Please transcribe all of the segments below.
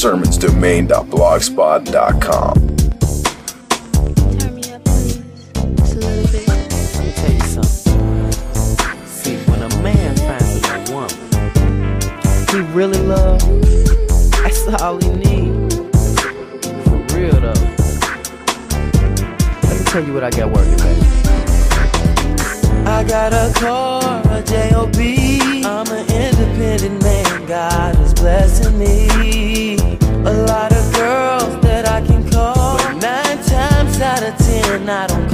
sermonsdomain.blogspot.com. Really that's all he. For real though. Let me tell you what I got working, baby. I got a car, a J-O-B. I'm an independent man, God is blessing me. A lot of girls that I can call, but nine times out of ten, I don't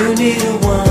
You need a one.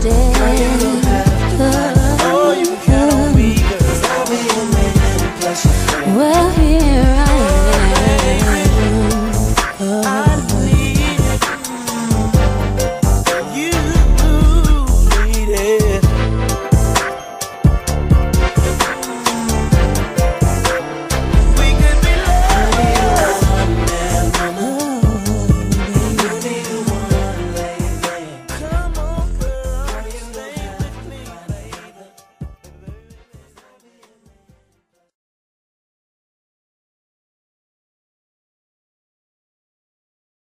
stay. Well.